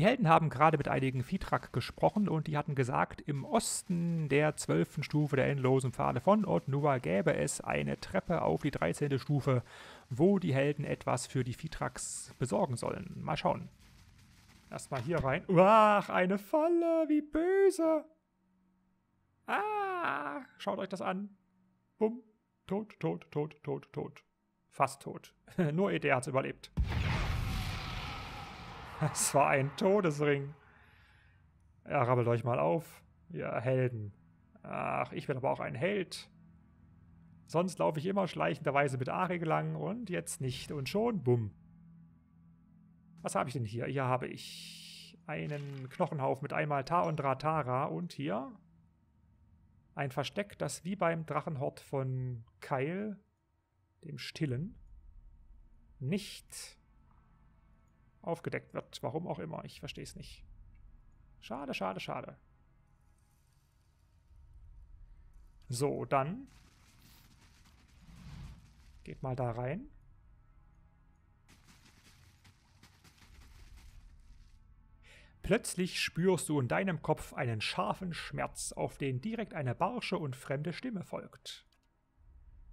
Die Helden haben gerade mit einigen Fitrak gesprochen und die hatten gesagt, im Osten der zwölften Stufe der endlosen Pfade von Otnua gäbe es eine Treppe auf die 13. Stufe, wo die Helden etwas für die Fitraks besorgen sollen. Mal schauen. Erstmal hier rein. Ach, eine Falle, wie böse. Ah, schaut euch das an. Bumm, tot, tot, tot, tot, tot. Fast tot. Nur Eder hat's überlebt. Es war ein Todesring. Ja, rabbelt euch mal auf, ihr Helden. Ach, ich bin aber auch ein Held. Sonst laufe ich immer schleichenderweise mit Arik lang und jetzt nicht. Und schon, bumm. Was habe ich denn hier? Hier habe ich einen Knochenhaufen mit einmal Ta und Ratara und hier ein Versteck, das wie beim Drachenhort von Keil, dem Stillen, nicht aufgedeckt wird. Warum auch immer, ich verstehe es nicht. Schade, schade, schade. So, dann geht mal da rein. Plötzlich spürst du in deinem Kopf einen scharfen Schmerz, auf den direkt eine barsche und fremde Stimme folgt.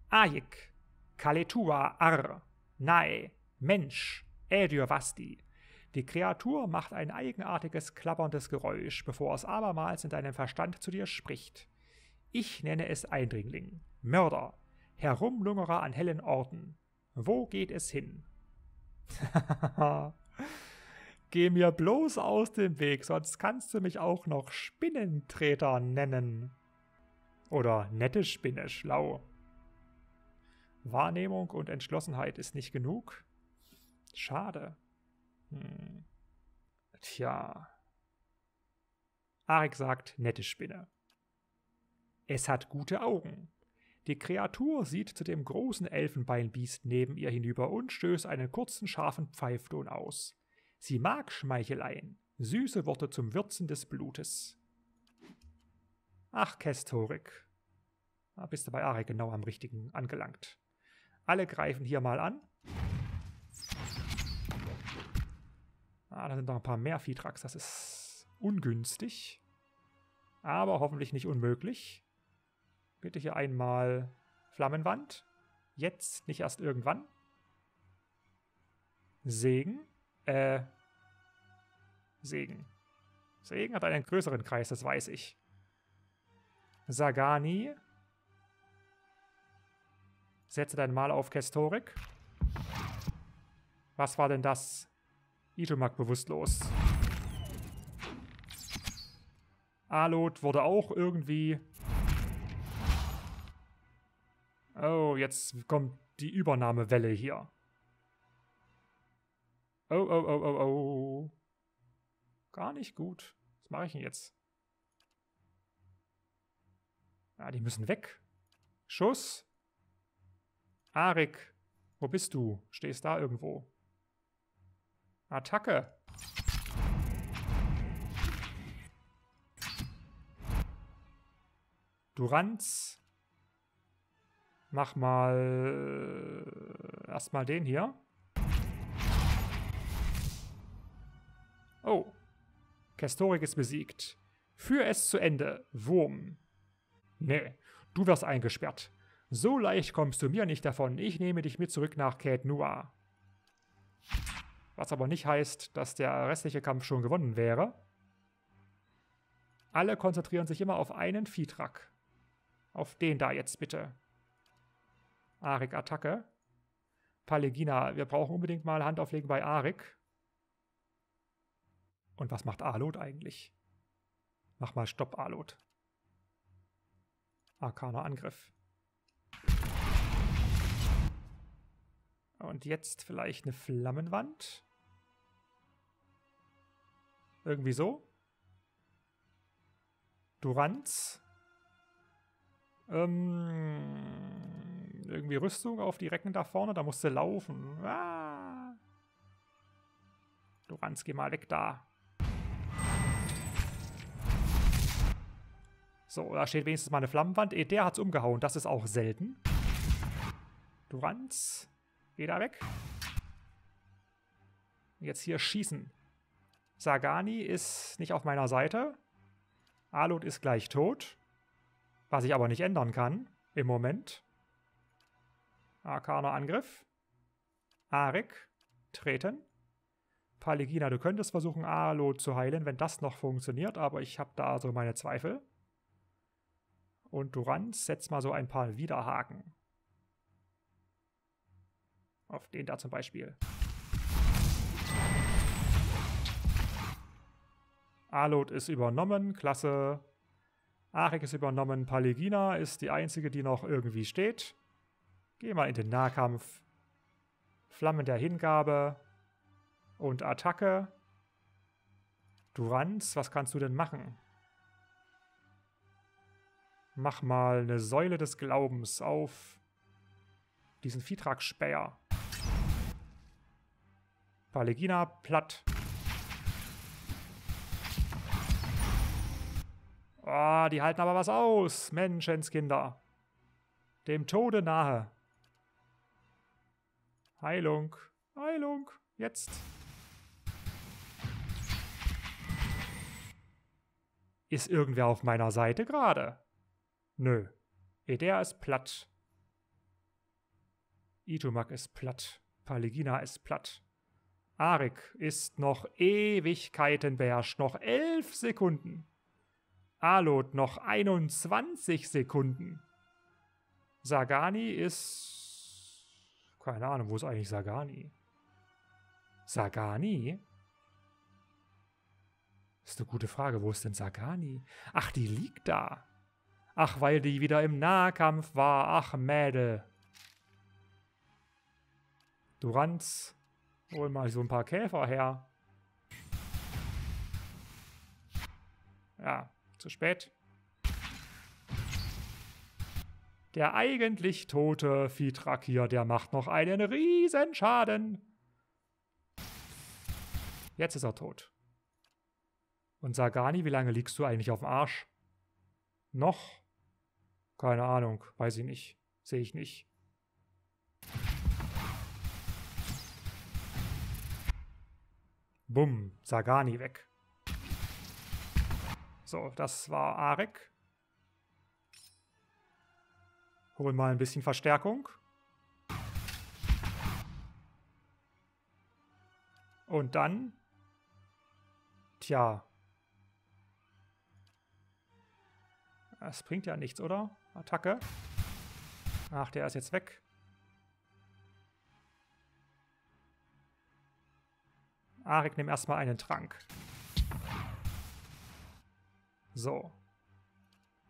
Ajik, Kaletua Ar, Nae, Mensch, Vasti. Die Kreatur macht ein eigenartiges, klapperndes Geräusch, bevor es abermals in deinem Verstand zu dir spricht. Ich nenne es Eindringling, Mörder, Herumlungerer an hellen Orten. Wo geht es hin? Geh mir bloß aus dem Weg, sonst kannst du mich auch noch Spinnentreter nennen. Oder nette Spinne, schlau. Wahrnehmung und Entschlossenheit ist nicht genug? Schade. Hm. Tja. Arik sagt, nette Spinne. Es hat gute Augen. Die Kreatur sieht zu dem großen Elfenbeinbiest neben ihr hinüber und stößt einen kurzen, scharfen Pfeifton aus. Sie mag Schmeicheleien, süße Worte zum Würzen des Blutes. Ach, Kestorik. Da bist du bei Arik genau am richtigen angelangt. Alle greifen hier mal an. Ah, da sind noch ein paar mehr Viehtracks. Das ist ungünstig. Aber hoffentlich nicht unmöglich. Bitte hier einmal Flammenwand. Jetzt, nicht erst irgendwann. Segen. Äh. Segen. Segen hat einen größeren Kreis, das weiß ich. Sagani. Setze dein Mal auf Kestorik. Was war denn das? Itomak bewusstlos. Alot wurde auch irgendwie... Oh, jetzt kommt die Übernahmewelle hier. Oh, oh, oh, oh, oh. Gar nicht gut. Was mache ich denn jetzt? Ah, die müssen weg. Schuss. Arik, wo bist du? Stehst da irgendwo? Attacke. Duranz. Mach mal äh, erstmal den hier. Oh. Kestorik ist besiegt. Führ es zu Ende, Wurm. Nee, du wirst eingesperrt. So leicht kommst du mir nicht davon. Ich nehme dich mit zurück nach Cat Noir. Was aber nicht heißt, dass der restliche Kampf schon gewonnen wäre. Alle konzentrieren sich immer auf einen Viehtrack. Auf den da jetzt bitte. Arik Attacke. Palegina, wir brauchen unbedingt mal Handauflegen bei Arik. Und was macht Alot eigentlich? Mach mal Stopp, Alot. Arkaner Angriff. Und jetzt vielleicht eine Flammenwand. Irgendwie so. Duranz. Ähm, irgendwie Rüstung auf die Recken da vorne. Da musst du laufen. Ah. Duranz, geh mal weg da. So, da steht wenigstens mal eine Flammenwand. E, der hat's umgehauen. Das ist auch selten. Duranz. Geh da weg. Jetzt hier schießen. Sagani ist nicht auf meiner Seite. Alot ist gleich tot. Was ich aber nicht ändern kann im Moment. Arkaner Angriff. Arik, treten. Paligina, du könntest versuchen, Alot zu heilen, wenn das noch funktioniert, aber ich habe da so meine Zweifel. Und Duranz, setz mal so ein paar Widerhaken. Auf den da zum Beispiel. Alot ist übernommen, klasse. Arik ist übernommen, Paligina ist die einzige, die noch irgendwie steht. Geh mal in den Nahkampf. Flammen der Hingabe und Attacke. Duranz, was kannst du denn machen? Mach mal eine Säule des Glaubens auf diesen Vithrak-Späher. Palegina platt. Oh, die halten aber was aus, Menschenskinder. Dem Tode nahe. Heilung, Heilung, jetzt. Ist irgendwer auf meiner Seite gerade? Nö. Edea ist platt. Itumak ist platt. Paligina ist platt. Arik ist noch Ewigkeiten beherrscht. Noch elf Sekunden. Alot noch 21 Sekunden. Sagani ist. Keine Ahnung, wo ist eigentlich Sagani? Sagani? ist eine gute Frage. Wo ist denn Sagani? Ach, die liegt da. Ach, weil die wieder im Nahkampf war. Ach, Mädel. Duranz, hol mal so ein paar Käfer her. Ja, zu spät. Der eigentlich tote Vithrakir, der macht noch einen Riesenschaden. Jetzt ist er tot. Und Sagani, wie lange liegst du eigentlich auf dem Arsch? Noch? Keine Ahnung, weiß ich nicht. Sehe ich nicht. Bumm, Sagani weg. So, das war Arek. Holen mal ein bisschen Verstärkung. Und dann... Tja, Das bringt ja nichts, oder? Attacke. Ach, der ist jetzt weg. Arik, nimm erstmal einen Trank. So.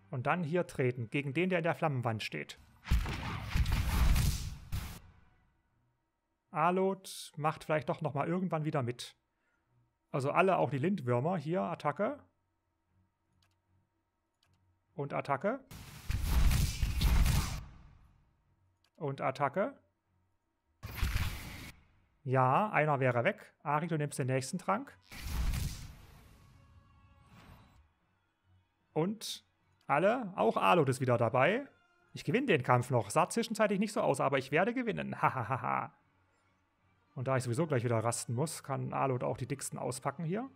Und dann hier treten, gegen den, der in der Flammenwand steht. Alot macht vielleicht doch nochmal irgendwann wieder mit. Also alle, auch die Lindwürmer, hier, Attacke. Und Attacke. Und Attacke. Ja, einer wäre weg. Ari, du nimmst den nächsten Trank. Und alle, auch Alot ist wieder dabei. Ich gewinne den Kampf noch. Sah zwischenzeitlich nicht so aus, aber ich werde gewinnen. Hahaha. Und da ich sowieso gleich wieder rasten muss, kann Alot auch die dicksten auspacken hier.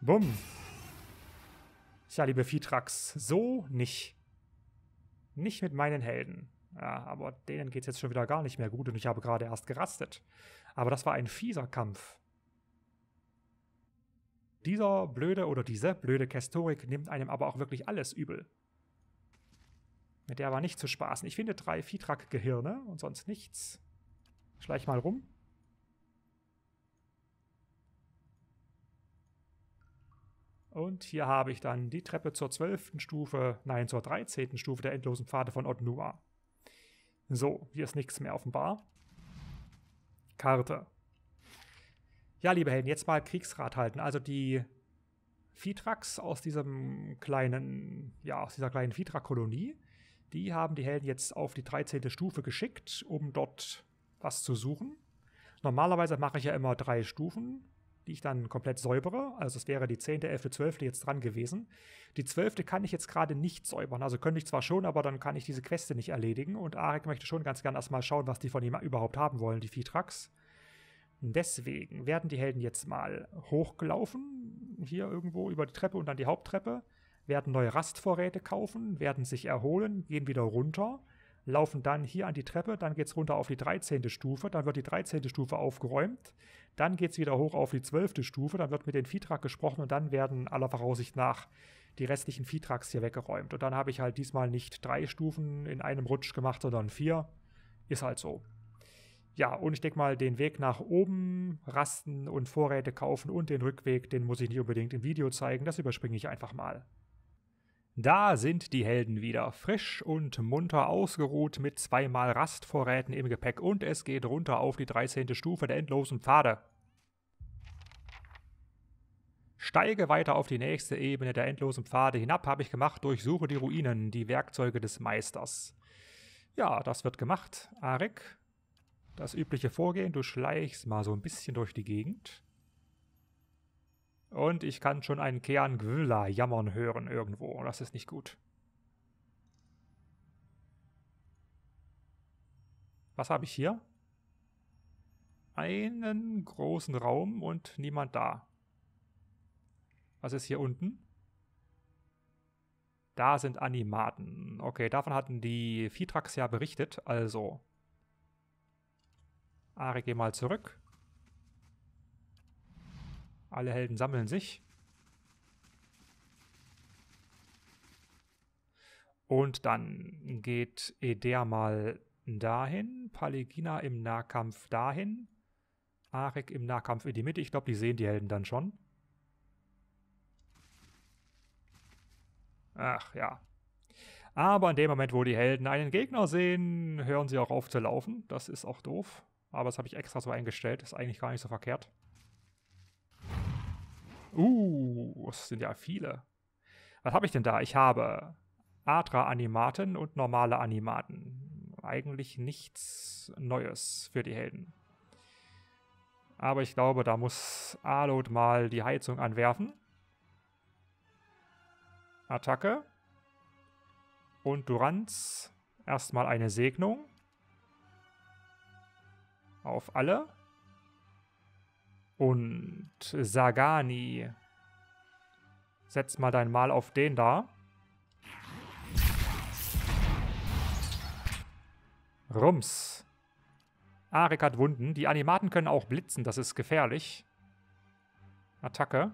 Bumm. Tja, liebe Vitrax, so nicht. Nicht mit meinen Helden. Ja, aber denen geht es jetzt schon wieder gar nicht mehr gut und ich habe gerade erst gerastet. Aber das war ein fieser Kampf. Dieser blöde oder diese blöde Kestorik nimmt einem aber auch wirklich alles übel. Mit der war nicht zu spaßen. Ich finde drei Vitrak-Gehirne und sonst nichts. Schleich mal rum. Und hier habe ich dann die Treppe zur zwölften Stufe, nein, zur dreizehnten Stufe der endlosen Pfade von Odnua. So, hier ist nichts mehr offenbar. Karte. Ja, liebe Helden, jetzt mal Kriegsrat halten. Also die Vitrax aus diesem kleinen, ja, aus dieser kleinen Vitra-Kolonie, die haben die Helden jetzt auf die 13. Stufe geschickt, um dort was zu suchen. Normalerweise mache ich ja immer drei Stufen die ich dann komplett säubere. Also es wäre die 10., 11., 12. jetzt dran gewesen. Die 12. kann ich jetzt gerade nicht säubern. Also könnte ich zwar schon, aber dann kann ich diese Queste nicht erledigen. Und Arek möchte schon ganz gern erstmal schauen, was die von ihm überhaupt haben wollen, die Vitrax. Deswegen werden die Helden jetzt mal hochgelaufen, hier irgendwo über die Treppe und dann die Haupttreppe, werden neue Rastvorräte kaufen, werden sich erholen, gehen wieder runter, laufen dann hier an die Treppe, dann geht es runter auf die 13. Stufe, dann wird die 13. Stufe aufgeräumt, dann geht es wieder hoch auf die 12. Stufe, dann wird mit den Viehtrag gesprochen und dann werden aller Voraussicht nach die restlichen Viehtracks hier weggeräumt. Und dann habe ich halt diesmal nicht drei Stufen in einem Rutsch gemacht, sondern vier. Ist halt so. Ja, und ich denke mal, den Weg nach oben rasten und Vorräte kaufen und den Rückweg, den muss ich nicht unbedingt im Video zeigen, das überspringe ich einfach mal. Da sind die Helden wieder, frisch und munter ausgeruht mit zweimal Rastvorräten im Gepäck und es geht runter auf die 13. Stufe der endlosen Pfade. Steige weiter auf die nächste Ebene der endlosen Pfade hinab, habe ich gemacht, durchsuche die Ruinen, die Werkzeuge des Meisters. Ja, das wird gemacht. Arik, das übliche Vorgehen, du schleichst mal so ein bisschen durch die Gegend. Und ich kann schon einen Kean Gwilla jammern hören irgendwo. Das ist nicht gut. Was habe ich hier? Einen großen Raum und niemand da. Was ist hier unten? Da sind Animaten. Okay, davon hatten die Vitrax ja berichtet. Also, Ari, geh mal zurück. Alle Helden sammeln sich. Und dann geht Eder mal dahin, Paligina im Nahkampf dahin, Arik im Nahkampf in die Mitte. Ich glaube, die sehen die Helden dann schon. Ach ja. Aber in dem Moment, wo die Helden einen Gegner sehen, hören sie auch auf zu laufen. Das ist auch doof. Aber das habe ich extra so eingestellt. Ist eigentlich gar nicht so verkehrt. Uh, es sind ja viele. Was habe ich denn da? Ich habe Adra-Animaten und normale Animaten. Eigentlich nichts Neues für die Helden. Aber ich glaube, da muss Alot mal die Heizung anwerfen. Attacke. Und Duranz erstmal eine Segnung. Auf alle. Und Sagani. Setz mal dein Mal auf den da. Rums. Arik hat Wunden. Die Animaten können auch blitzen, das ist gefährlich. Attacke.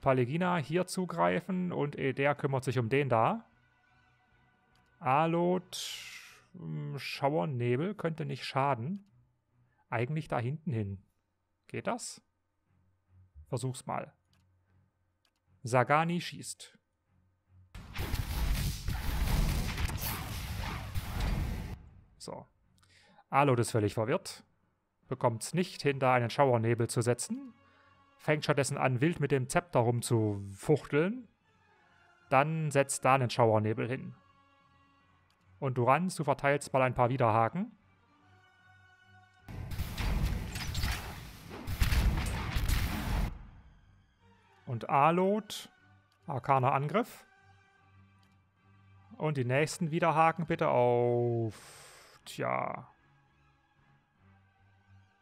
Palegina hier zugreifen und Eder kümmert sich um den da. Alot, hm, Schauernebel könnte nicht schaden. Eigentlich da hinten hin. Geht das? Versuch's mal. Sagani schießt. So. Alot ist völlig verwirrt. Bekommt's nicht hin, da einen Schauernebel zu setzen. Fängt stattdessen an, wild mit dem Zepter rumzufuchteln. Dann setzt da einen Schauernebel hin. Und Duranz, du verteilst mal ein paar Widerhaken. Und Alot, arkaner Angriff. Und die nächsten Widerhaken bitte auf, tja,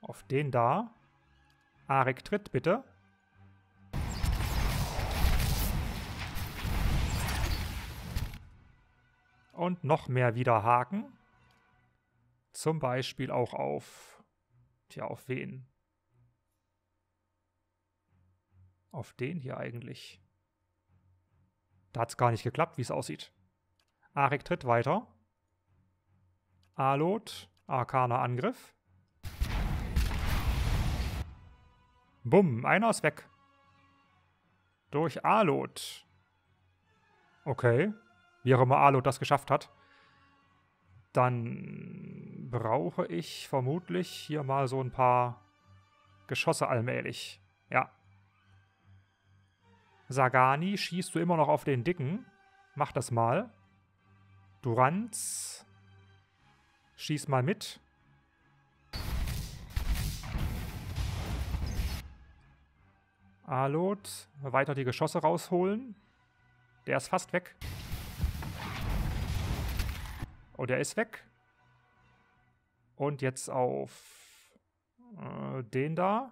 auf den da. Arik tritt bitte. Und noch mehr Widerhaken. Zum Beispiel auch auf, tja, auf wen? Auf den hier eigentlich? Da hat es gar nicht geklappt, wie es aussieht. Arik tritt weiter. Alot, arkaner Angriff. Bumm, einer ist weg. Durch Alot. Okay. Wie auch immer Alot das geschafft hat. Dann brauche ich vermutlich hier mal so ein paar Geschosse allmählich. Ja, Sagani, schießt du immer noch auf den Dicken. Mach das mal. Duranz, schieß mal mit. Alot, weiter die Geschosse rausholen. Der ist fast weg. Oh, der ist weg. Und jetzt auf Äh, den da.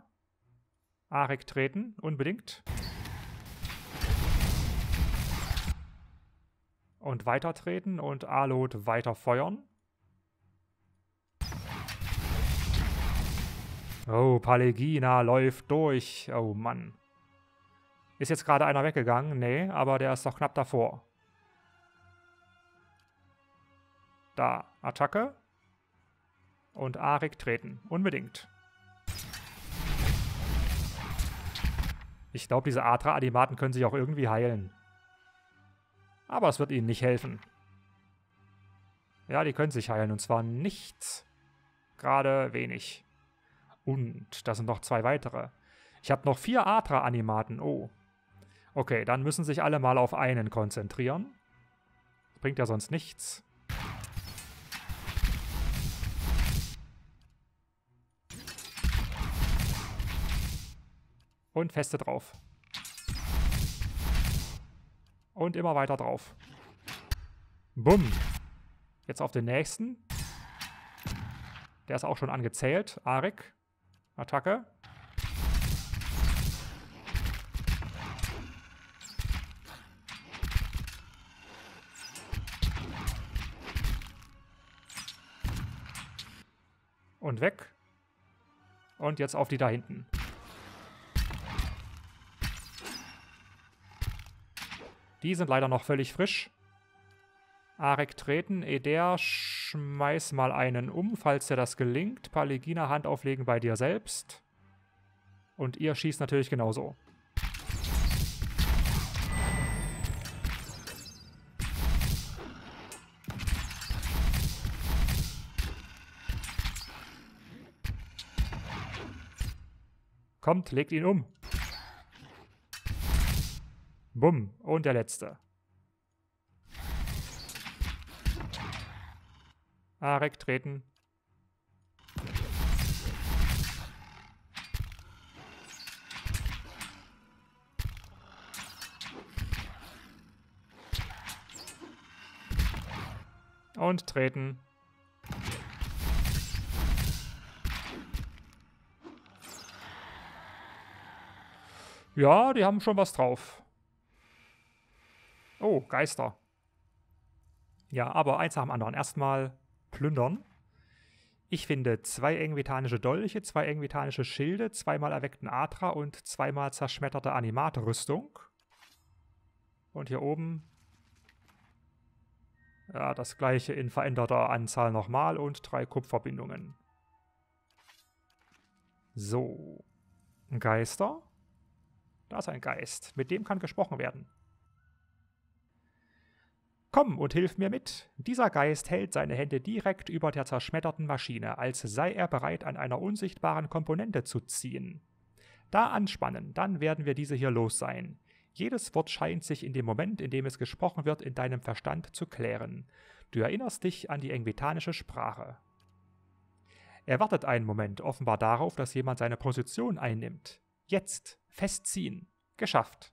Arik treten, unbedingt. Und weiter treten und Alot weiter feuern. Oh, Palegina läuft durch. Oh Mann. Ist jetzt gerade einer weggegangen? Nee, aber der ist doch knapp davor. Da, Attacke. Und Arik treten. Unbedingt. Ich glaube, diese Atra-Animaten können sich auch irgendwie heilen. Aber es wird ihnen nicht helfen. Ja, die können sich heilen. Und zwar nicht gerade wenig. Und da sind noch zwei weitere. Ich habe noch vier Atra-Animaten. Oh. Okay, dann müssen sich alle mal auf einen konzentrieren. Bringt ja sonst nichts. Und feste drauf. Und immer weiter drauf. Bumm. Jetzt auf den nächsten. Der ist auch schon angezählt. Arik. Attacke. Und weg. Und jetzt auf die da hinten. Die sind leider noch völlig frisch. Arek treten, Eder, schmeiß mal einen um, falls dir das gelingt. Palegina Hand auflegen bei dir selbst. Und ihr schießt natürlich genauso. Kommt, legt ihn um. Bumm. Und der letzte. Arek treten. Und treten. Ja, die haben schon was drauf. Oh, Geister. Ja, aber eins nach dem anderen. Erstmal plündern. Ich finde zwei engvitanische Dolche, zwei engvitanische Schilde, zweimal erweckten Atra und zweimal zerschmetterte Animate-Rüstung. Und hier oben ja, das gleiche in veränderter Anzahl nochmal und drei Kupferbindungen. So. Geister. Da ist ein Geist. Mit dem kann gesprochen werden. Komm und hilf mir mit. Dieser Geist hält seine Hände direkt über der zerschmetterten Maschine, als sei er bereit, an einer unsichtbaren Komponente zu ziehen. Da anspannen, dann werden wir diese hier los sein. Jedes Wort scheint sich in dem Moment, in dem es gesprochen wird, in deinem Verstand zu klären. Du erinnerst dich an die engvitanische Sprache. Er wartet einen Moment, offenbar darauf, dass jemand seine Position einnimmt. Jetzt. Festziehen. Geschafft.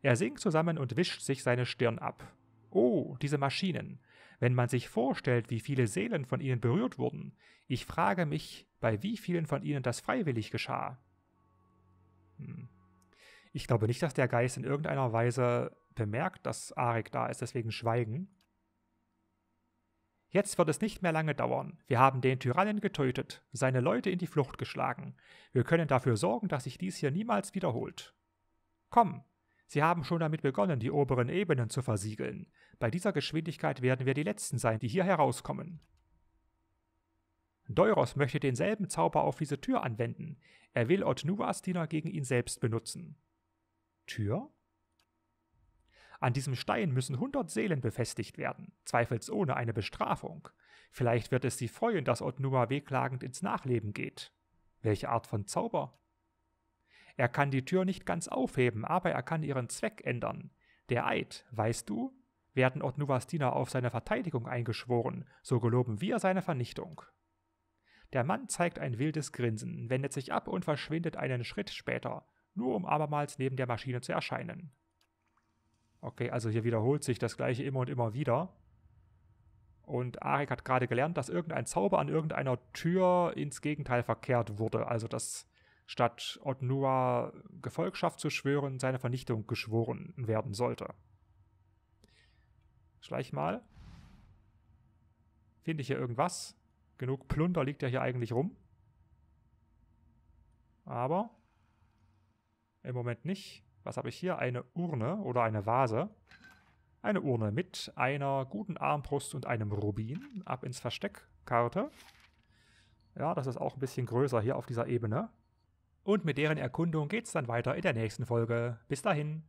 Er sinkt zusammen und wischt sich seine Stirn ab. Oh, diese Maschinen. Wenn man sich vorstellt, wie viele Seelen von ihnen berührt wurden, ich frage mich, bei wie vielen von ihnen das freiwillig geschah. Hm. Ich glaube nicht, dass der Geist in irgendeiner Weise bemerkt, dass Arik da ist, deswegen schweigen. Jetzt wird es nicht mehr lange dauern. Wir haben den Tyrannen getötet, seine Leute in die Flucht geschlagen. Wir können dafür sorgen, dass sich dies hier niemals wiederholt. Komm, Sie haben schon damit begonnen, die oberen Ebenen zu versiegeln. Bei dieser Geschwindigkeit werden wir die Letzten sein, die hier herauskommen. Deuros möchte denselben Zauber auf diese Tür anwenden. Er will Otnuas Diener gegen ihn selbst benutzen. Tür? An diesem Stein müssen hundert Seelen befestigt werden, zweifelsohne eine Bestrafung. Vielleicht wird es sie freuen, dass Otnua wehklagend ins Nachleben geht. Welche Art von Zauber? Er kann die Tür nicht ganz aufheben, aber er kann ihren Zweck ändern. Der Eid, weißt du? Werden Otnuvas Diener auf seine Verteidigung eingeschworen, so geloben wir seine Vernichtung. Der Mann zeigt ein wildes Grinsen, wendet sich ab und verschwindet einen Schritt später, nur um abermals neben der Maschine zu erscheinen. Okay, also hier wiederholt sich das gleiche immer und immer wieder. Und Arik hat gerade gelernt, dass irgendein Zauber an irgendeiner Tür ins Gegenteil verkehrt wurde. Also dass statt Otnua Gefolgschaft zu schwören, seine Vernichtung geschworen werden sollte. Schleich mal. Finde ich hier irgendwas? Genug Plunder liegt ja hier eigentlich rum. Aber im Moment nicht. Was habe ich hier? Eine Urne oder eine Vase. Eine Urne mit einer guten Armbrust und einem Rubin. Ab ins Versteck. Karte. Ja, das ist auch ein bisschen größer hier auf dieser Ebene. Und mit deren Erkundung geht es dann weiter in der nächsten Folge. Bis dahin.